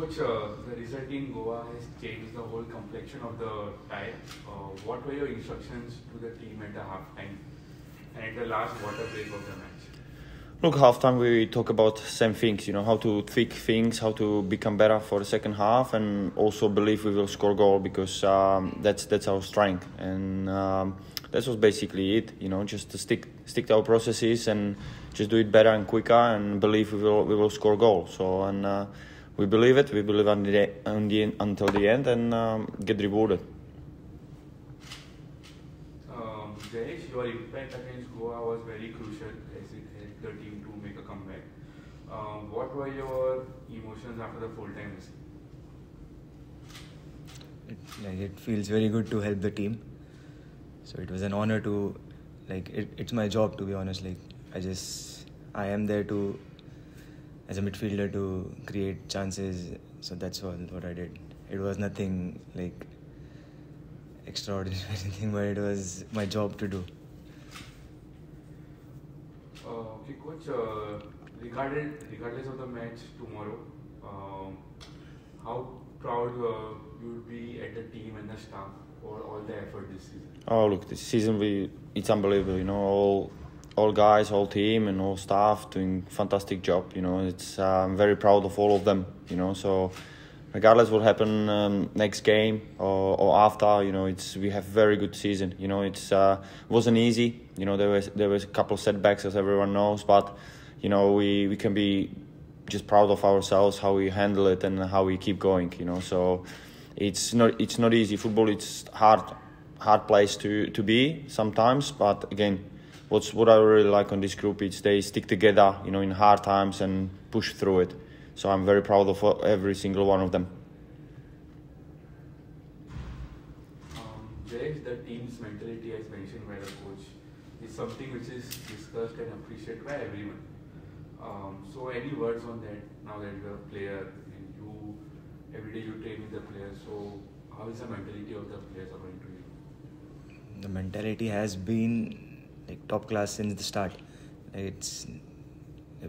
Coach, uh, the result in Goa has changed the whole complexion of the tie. Uh, what were your instructions to the team at the halftime and at the last water break of the match? Look, halftime we talk about same things, you know, how to tweak things, how to become better for the second half, and also believe we will score goal because um, that's that's our strength, and um, that was basically it, you know, just to stick stick to our processes and just do it better and quicker, and believe we will we will score goal. So and uh, we believe it, we believe on the, on the until the end, and um, get rewarded. Um, Jayesh, your impact against Goa was very crucial as it helped the team to make a comeback. Um, what were your emotions after the full-time whistle? It, like it feels very good to help the team. So it was an honor to, like it, it's my job to be honest. Like I just I am there to, as a midfielder to create chances. So that's all what I did. It was nothing like extraordinary or anything, but it was my job to do. Uh, okay, coach. Uh, regardless, regardless of the match tomorrow, um, how proud uh, you would be at the team and the staff for all the effort this season? Oh, look, this season we it's unbelievable. You know, all all guys, all team, and all staff doing fantastic job. You know, it's uh, I'm very proud of all of them. You know, so regardless what happen um, next game or, or after, you know, it's we have very good season. You know, it's uh, wasn't easy. You know, there was there was a couple of setbacks as everyone knows, but you know we we can be just proud of ourselves how we handle it and how we keep going. You know, so it's not it's not easy. Football it's hard hard place to to be sometimes, but again. What's what I really like on this group is they stick together, you know, in hard times and push through it. So I'm very proud of every single one of them. Um, Jayesh, the team's mentality, as mentioned by the coach, is something which is discussed and appreciated by everyone. Um, so, any words on that now that you're a player and you every day you train with the players? So, how is the mentality of the players according to you? The mentality has been like top class since the start. It's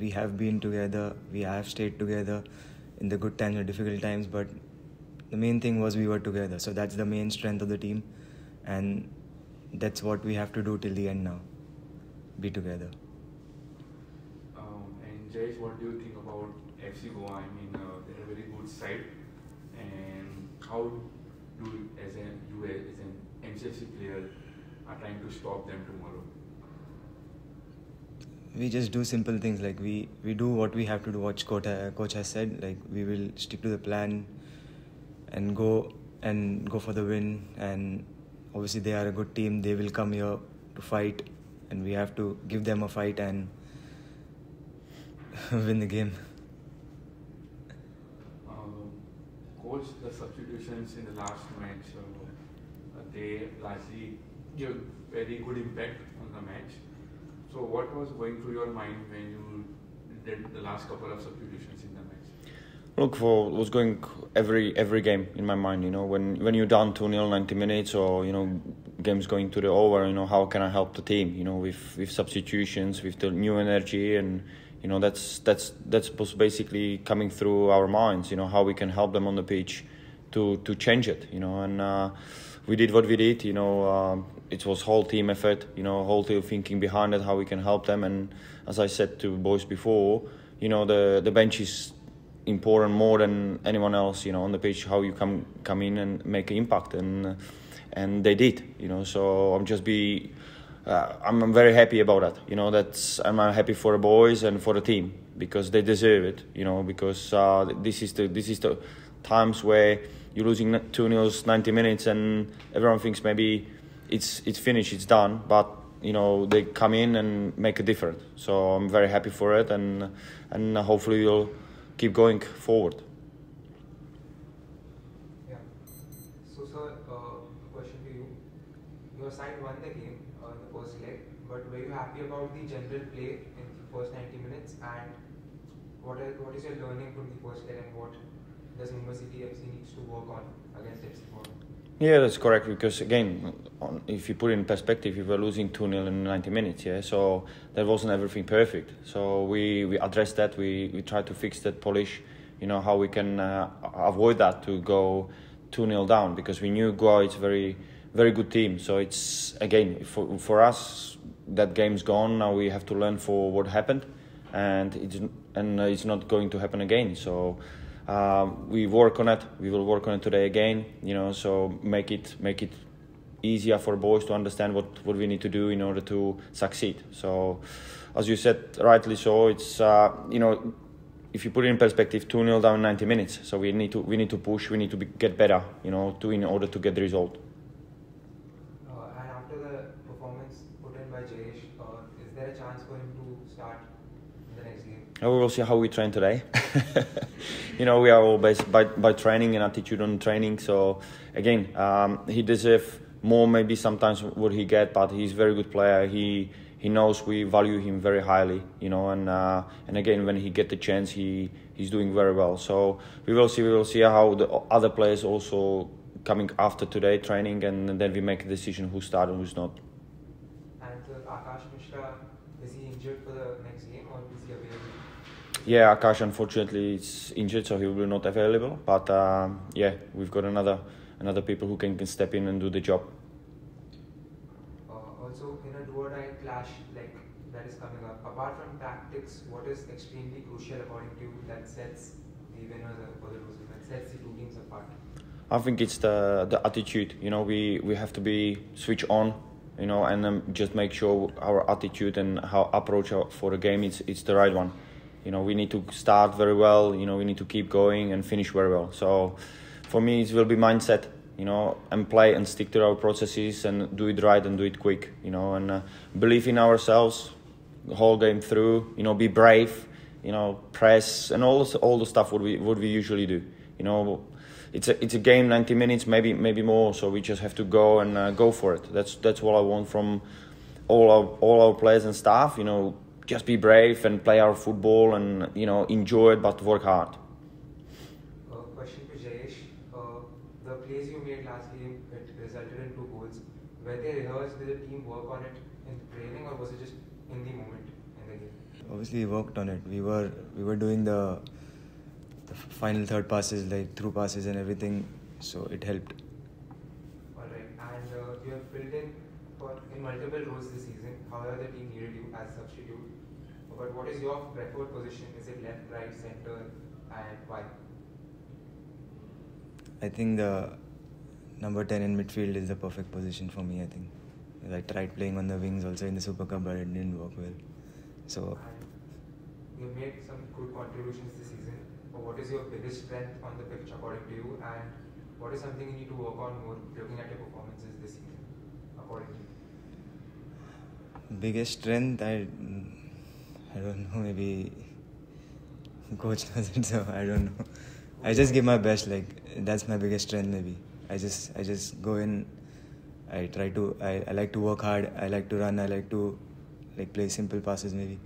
we have been together, we have stayed together in the good times and difficult times, but the main thing was we were together. So that's the main strength of the team, and that's what we have to do till the end now. Be together. Um, and Jayesh, what do you think about FC Goa? I mean, uh, they're a very good side, and how do you, as a you as an MCFC player are trying to stop them tomorrow? We just do simple things like we, we do what we have to do what coach, coach has said like we will stick to the plan and go and go for the win. And obviously they are a good team they will come here to fight and we have to give them a fight and win the game. Um, coach the substitutions in the last match uh, they largely give very good impact on the match so, what was going through your mind when you did the last couple of substitutions in the match? Look, for was going every every game in my mind. You know, when when you're down two 0 90 minutes, or you know, games going to the over. You know, how can I help the team? You know, with with substitutions, with the new energy, and you know, that's that's that's basically coming through our minds. You know, how we can help them on the pitch to to change it. You know, and. Uh, we did what we did. You know, um, it was whole team effort. You know, whole team thinking behind it, how we can help them. And as I said to boys before, you know, the the bench is important more than anyone else. You know, on the pitch, how you come come in and make an impact, and and they did. You know, so I'm just be. Uh, I'm, I'm very happy about that. You know, that's I'm happy for the boys and for the team because they deserve it. You know, because uh, this is the this is the times where you're losing two nils 90 minutes and everyone thinks maybe it's it's finished it's done but you know they come in and make a difference. So i'm very happy for it and and hopefully we'll keep going forward. Yeah. So sir uh, question to you. Your side won the game uh, in the first leg but were you happy about the general play in the first 90 minutes? And what is, what is your learning from the first leg and what does Mumbai City FC needs to work on against FC Goa? Yeah, that's correct. Because again, on, if you put it in perspective, we were losing two 0 in ninety minutes. Yeah, so that wasn't everything perfect. So we we addressed that. We we tried to fix that, polish, you know, how we can uh, avoid that to go 2 0 down because we knew Goa is very, very good team. So it's, again, for, for us, that game's gone. Now we have to learn for what happened and it's, and it's not going to happen again. So um, we work on it. We will work on it today again. You know, so make it make it easier for boys to understand what, what we need to do in order to succeed. So, as you said rightly, so it's uh, you know if you put it in perspective, two 0 down 90 minutes. So we need to we need to push. We need to be, get better. You know, to in order to get the result. And after the performance put in by Jayesh, is there a chance for him to start the next game? Uh, we will see how we train today. you know, we are all based by, by training and attitude on training. So again, um, he deserves more maybe sometimes what he get, but he's very good player. He he knows we value him very highly, you know, and uh, and again when he get the chance, he he's doing very well. So we will see. We will see how the other players also coming after today training, and then we make a decision who start and who's not. And uh, Akash Mishra, is he injured for the next game or is he available? Yeah, Akash unfortunately is injured, so he will be not available. But um, yeah, we've got another another people who can, can step in and do the job. Uh, also, in a do or die clash like that is coming up, apart from tactics, what is extremely crucial according to you that sets the winners or the losers, that sets the two teams apart? I think it's the the attitude. You know, we we have to be switch on. You know, and um, just make sure our attitude and how approach for the game is it's the right one. You know, we need to start very well. You know, we need to keep going and finish very well. So, for me, it will be mindset. You know, and play and stick to our processes and do it right and do it quick. You know, and uh, believe in ourselves the whole game through. You know, be brave. You know, press and all this, all the stuff what we what we usually do. You know, it's a it's a game 90 minutes maybe maybe more so we just have to go and uh, go for it that's that's what i want from all our all our players and staff you know just be brave and play our football and you know enjoy it but work hard Uh, question to Jayesh. Uh, the plays you made last game, it resulted in two goals. Were they rehearsed? Did the team work on it in training or was it just in the moment in the game? Obviously, we worked on it. We were we were doing the, the final third passes, like through passes and everything, so it helped. Alright, and uh, you have filled in for in multiple roles this season. However, the team needed you as substitute. But what is your preferred position? Is it left, right, center, and why? I think the number 10 in midfield is the perfect position for me, I think. I tried playing on the wings also in the Super Cup, but it didn't work well. So, And you made some good contributions this season. But what is your biggest strength on the pitch according to you? And what is something you need to work on more looking at your performances this season according to you? biggest strength, I, I don't know, maybe coach knows it, so I don't know. I just give my best, like, that's my biggest strength, maybe. I just, I just go in, I try to, I, I like to work hard, I like to run, I like to, like, play simple passes, maybe.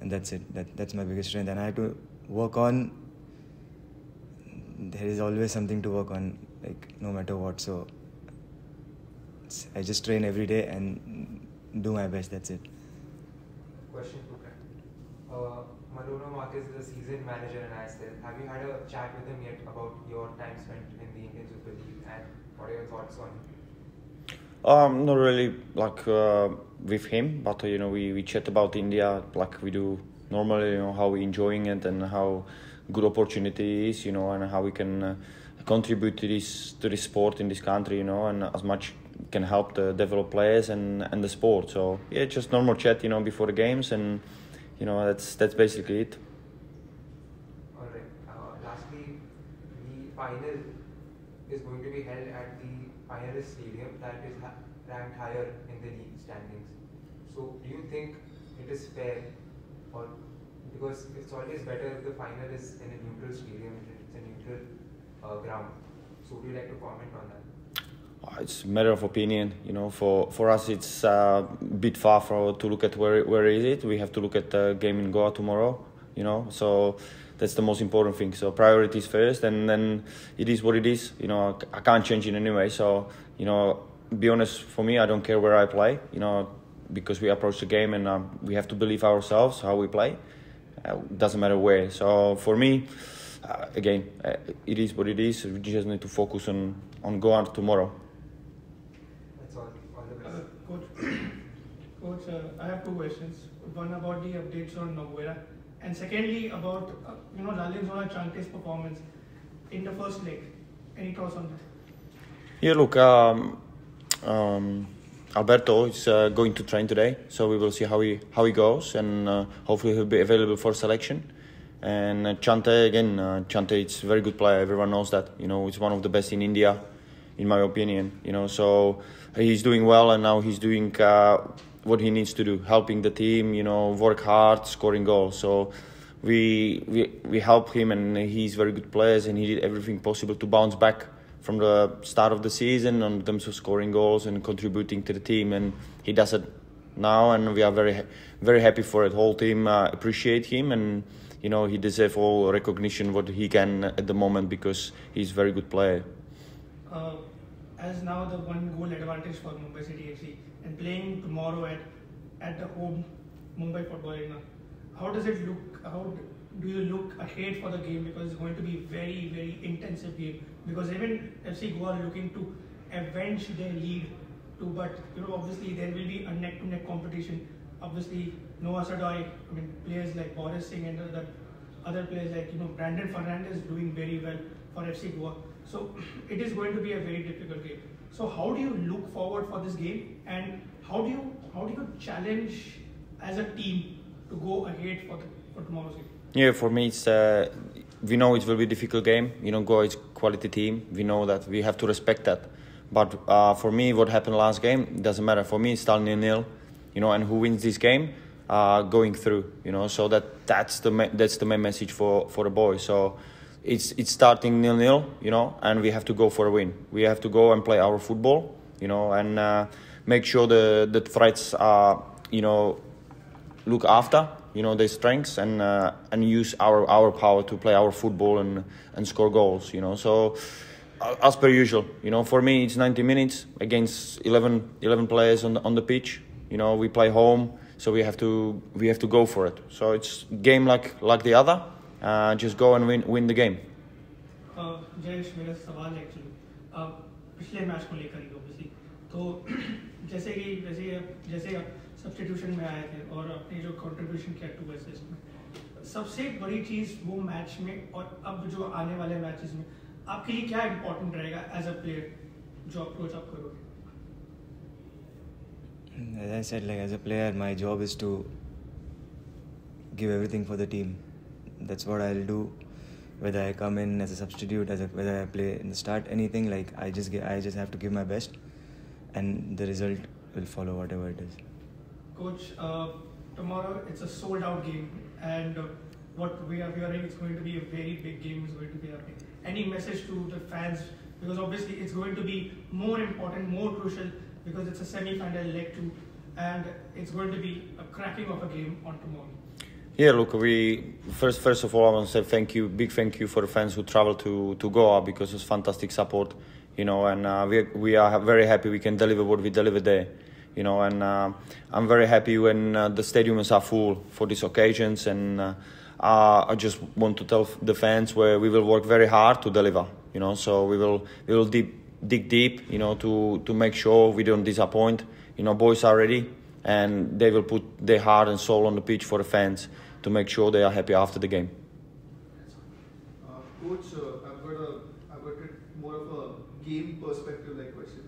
And that's it. That, that's my biggest strength. And I have to work on, there is always something to work on, like, no matter what. So, I just train every day and do my best. That's it. Question. Uh, Manolo Marquez is a seasoned manager in ISL. Have you had a chat with him yet about your time spent in the Indian Super League and what are your thoughts on him? um not really like uh, with him but uh, you know we, we chat about india like we do normally you know how we enjoying it and how good opportunity is you know and how we can uh, contribute to this to this sport in this country you know and as much can help the develop players and and the sport so yeah just normal chat you know before the games and you know that's that's basically it Alright. Uh, lastly, the final is going to be held at the finalist stadium that is ranked higher in the league standings. So, do you think it is fair, or because it's always better if the final is in a neutral stadium, it's a neutral uh, ground. So, would you like to comment on that? Uh, It's a matter of opinion, you know. For for us, it's a bit far for to look at where where is it. We have to look at the game in Goa tomorrow, you know. So that's the most important thing. So priorities first, and then it is what it is. You know, I can't change it anyway. So you know, be honest. For me, I don't care where I play. You know, because we approach the game and um, we have to believe ourselves how we play. Uh, doesn't matter where. So for me, uh, again, uh, it is what it is. We just need to focus on on go out tomorrow. That's all. All the Uh, best. coach, coach, uh, I have two questions. One about the updates on Noguera, and secondly about uh, you know Lallianzuala Chhangte's performance in the first leg. Any thoughts on that? Yeah, look, um, um, Alberto is uh, going to train today, so we will see how he how he goes, and uh, hopefully he'll be available for selection. And uh, Chhangte again, uh, Chante is a very good player. Everyone knows that. You know, he's one of the best in India, in my opinion. You know, so he's doing well, and now he's doing uh, what he needs to do, helping the team. You know, work hard, scoring goals. So we we we help him, and he's very good players, and he did everything possible to bounce back from the start of the season in terms of scoring goals and contributing to the team, and he does it now, and we are very very happy for it. Whole team uh, appreciate him, and you know he deserves all recognition what he can at the moment because he's a very good player. Uh, as now the one goal advantage for Mumbai City FC and playing tomorrow at at the home Mumbai Football Arena, how does it look? How do you look ahead for the game because it's going to be very very intensive game because even FC Goa are looking to avenge their lead to but you know obviously there will be a neck to neck competition. Obviously Noah Sadaoui, I mean players like Boris Singh and other other players like you know Brandon Fernandes doing very well for FC Goa. So it is going to be a very difficult game. So how do you look forward for this game and how do you how do you challenge as a team to go ahead for the, for tomorrow's game? Yeah, for me, it's uh, we know it will be a difficult game. You know, Goa is quality team. We know that we have to respect that. But uh, for me, what happened last game doesn't matter. For me, it's still nil nil. You know, and who wins this game, uh, going through. You know, so that that's the ma- that's the main message for for the boys. So it's it's starting nil nil. You know, and we have to go for a win. We have to go and play our football. You know, and uh, make sure the the threats are you know look after you know their strengths and uh, and use our our power to play our football and and score goals you know so uh, as per usual you know for me it's 90 minutes against 11 11 players on the, on the pitch you know we play home so we have to we have to go for it so it's game like like the other uh, just go and win win the game Jayesh मेरा सवाल actually पिछले match को लेकर ही obviously तो जैसे कि जैसे जैसे आप सब्सटीट्यूशन में आए थे और अपने जो कंट्रीब्यूशन किया टू असिस्ट में सबसे बड़ी चीज़ वो मैच में और अब जो आने वाले मैचेस में आपके लिए क्या इंपॉर्टेंट रहेगा एज अ प्लेयर जो अप्रोच आप करोगे As I said, like as a player, my job is to give everything for the team. That's what I'll do. Whether I come in as a substitute, as a, whether I play in the start, anything like I just get, I just have to give my best, and the result will follow whatever it is. Coach, uh, tomorrow it's a sold out game, and what we are hearing is going to be a very big game. Is going to be happening. Any message to the fans? Because obviously it's going to be more important, more crucial, because it's a semi-final leg two, and it's going to be a cracking of a game on tomorrow. Yeah, look, we first first of all I want to say thank you, big thank you for the fans who travel to to Goa because it's fantastic support, you know, and uh, we we are very happy we can deliver what we deliver there, you know, and uh, I'm very happy when uh, the stadiums are full for these occasions, and uh, I just want to tell the fans where we will work very hard to deliver, you know, so we will we will deep, dig deep, you know, to to make sure we don't disappoint, you know, boys are ready and they will put their heart and soul on the pitch for the fans to make sure they are happy after the game. Uh, Coach, uh, I've got a, I've got a more of a game perspective like question.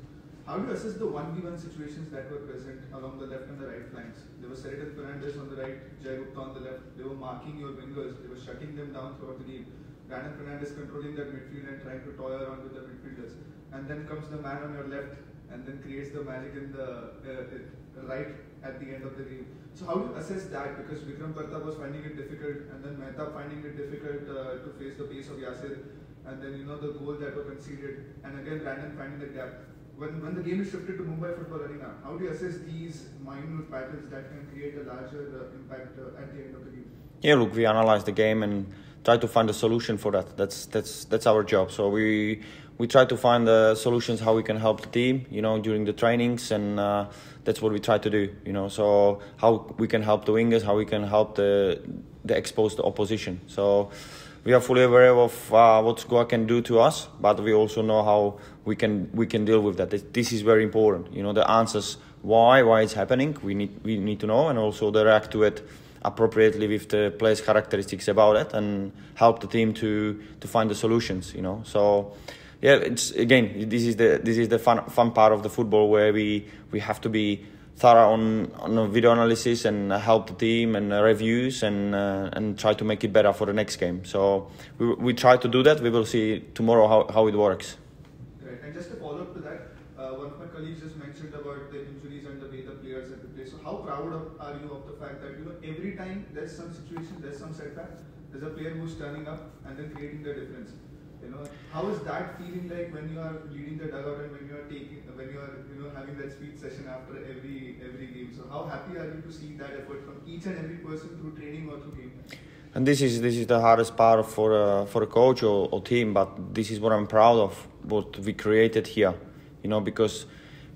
How do you assess the 1v1 situations that were present along the left and the right flanks? There was Seriton Fernandes on the right, Jay Gupta on the left. They were marking your wingers, they were shutting them down throughout the game. Brandon Fernandes controlling that midfield and trying to toy around with the midfielders. And then comes the man on your left and then creates the magic in the uh, right at the end of the game. So how do you assess that? Because Vikram Partap was finding it difficult, and then Mehta finding it difficult uh, to face the pace of Yasir, and then you know the goal that were conceded, and again Brandon finding the gap. When when the game is shifted to Mumbai Football Arena, how do you assess these minute patterns that can create a larger uh, impact uh, at the end of the game? Yeah, look, we analyze the game and try to find a solution for that. That's that's that's our job. So we we try to find the solutions how we can help the team, you know, during the trainings, and uh, that's what we try to do, you know. So how we can help the wingers, how we can help the the exposed opposition. So we are fully aware of uh, what Goa can do to us, but we also know how we can we can deal with that. This is very important. You know, the answers why why it's happening. We need we need to know, and also the react to it appropriately with the players' characteristics about it, and help the team to to find the solutions. You know, so yeah, it's again this is the this is the fun fun part of the football where we we have to be thorough on on video analysis and help the team and reviews and uh, and try to make it better for the next game. So we we try to do that. We will see tomorrow how how it works. Right, and just a follow up to that, uh, one of my colleagues just mentioned about the injuries and the way the players have to play. So how proud of, are you of the fact that you know every time there's some situation, there's some setback, there's a player who's turning up and then creating the difference. You know, how is that feeling like when you are leading the dugout and when you are taking, when you are, you know, having that speech session after every every game? So how happy are you to see that effort from each and every person through training or through game? And this is this is the hardest part for a, for a coach or, or team, but this is what I'm proud of, what we created here. You know, because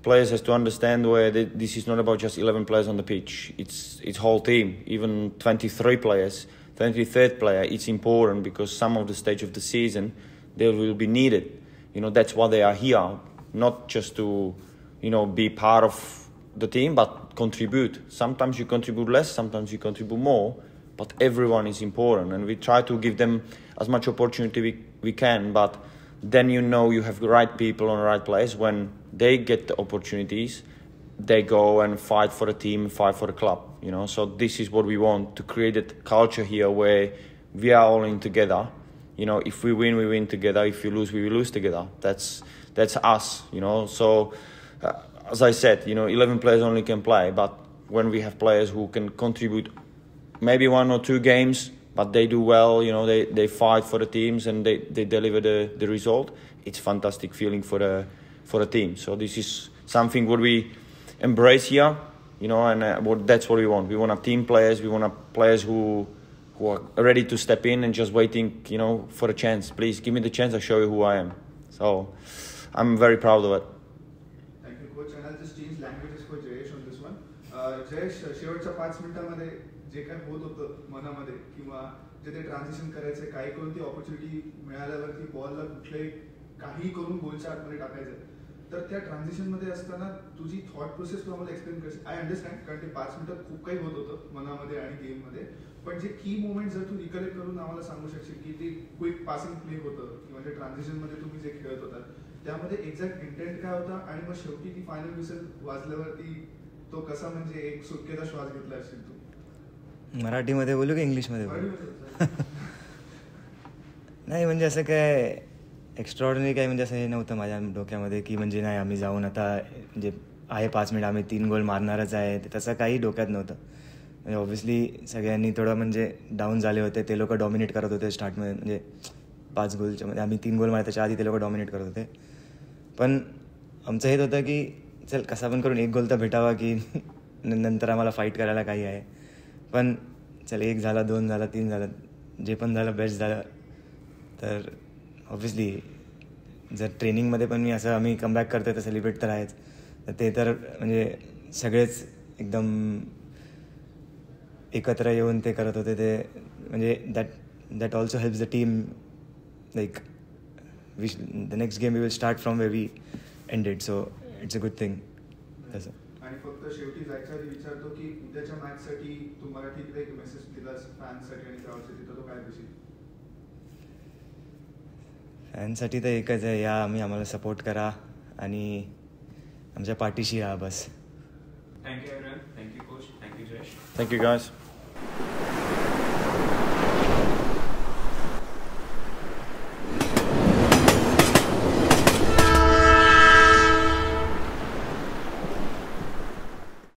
players has to understand where they, this is not about just 11 players on the pitch. It's it's whole team, even 23 players, 23rd player. It's important because some of the stage of the season they will be needed. You know, that's why they are here, not just to, you know, be part of the team, but contribute. Sometimes you contribute less, sometimes you contribute more, but everyone is important, and we try to give them as much opportunity we, we can. But then you know you have the right people on the right place. When they get the opportunities, they go and fight for the team, fight for the club. You know, so this is what we want to create a culture here where we are all in together you know, if we win, we win together. If we lose, we lose together. That's that's us, you know. So, uh, as I said, you know, 11 players only can play, but when we have players who can contribute, maybe one or two games, but they do well, you know, they, they fight for the teams and they, they deliver the, the result. It's fantastic feeling for the for the team. So this is something what we embrace here, you know, and uh, what, that's what we want. We want a team players. We want a players who ready to step in and just waiting, you know, for a chance. Please give me the chance. I show you who I am. So I'm very proud of it. Thank you, coach. And I'll just change languages for Jayesh on this one. Uh, Jayesh, शेवटच्या पाच मिनिटांमध्ये जे काय होत होतं मनामध्ये किंवा जे ते transition करायचं काही करून ती ऑपॉर्च्युनिटी मिळाल्यावरती बॉलला कुठल्याही काही करून गोलच्या आतमध्ये टाकायचं तर त्या ट्रान्झिशनमध्ये असताना तुझी थॉट प्रोसेस तू आम्हाला एक्सप्लेन करशील. आय अंडरस्टँड कारण ते पाच मिनिटात खूप काही होत होतं मनामध्ये आणि गेममध्ये पण जे की मुवमेंट जर तू रिकलेक्ट करून आम्हाला सांगू शकशील की ते क्विक पासिंग प्ले होतं किंवा ते ट्रान्झिशनमध्ये तुम्ही जे खेळत होतात त्यामध्ये एक्झॅक्ट इंटेंट काय होता आणि मग शेवटी ती फायनल विसल वाजल्यावरती तो कसा म्हणजे एक सुटकेचा श्वास घेतला असेल तू? मराठीमध्ये बोलू की इंग्लिशमध्ये बोलू. नाही म्हणजे असं काय एक्स्ट्रॉर्डनरी काही म्हणजे असं हे नव्हतं माझ्या डोक्यामध्ये की म्हणजे नाही आम्ही जाऊन आता म्हणजे आहे पाच मिनिट आम्ही तीन गोल मारणारच आहे. ते तसं काही डोक्यात नव्हतं. म्हणजे ऑब्व्हियसली सगळ्यांनी थोडं म्हणजे डाऊन झाले होते ते लोक डॉमिनेट करत होते स्टार्टमध्ये म्हणजे पाच गोलच्या म्हणजे आम्ही तीन गोल मारायच्या त्याच्या आधी ते लोक डॉमिनेट करत होते. पण आमचं हेच होतं की चल कसा पण करून एक गोल तर भेटावा की नंतर आम्हाला फाईट करायला काही आहे. पण चल एक झाला दोन झाला तीन झालं जे पण झालं बेस्ट झालं. तर ऑब्व्हियसली जर ट्रेनिंगमध्ये पण मी असं आम्ही कमबॅक करतोय तर सेलिब्रेट तर आहेच. तर ते तर म्हणजे सगळेच एकदम एकत्र येऊन ते करत होते. ते म्हणजे that that also helps the team like wish the next game we will start from way we ended so it's a good thing तसं आणि फक्त शेवटी जायच्या आधी विचारतो की उद्याच्या मॅचसाठी तू मराठीत एक मेसेज दिलास फॅन्ससाठी आणि क्राऊडसाठी तर तो काय देशील फॅनसाठी तर एकच आहे या आम्ही आम्हाला सपोर्ट करा आणि आमच्या पाठीशी राहा बस you, everyone. Thank you, coach. Thank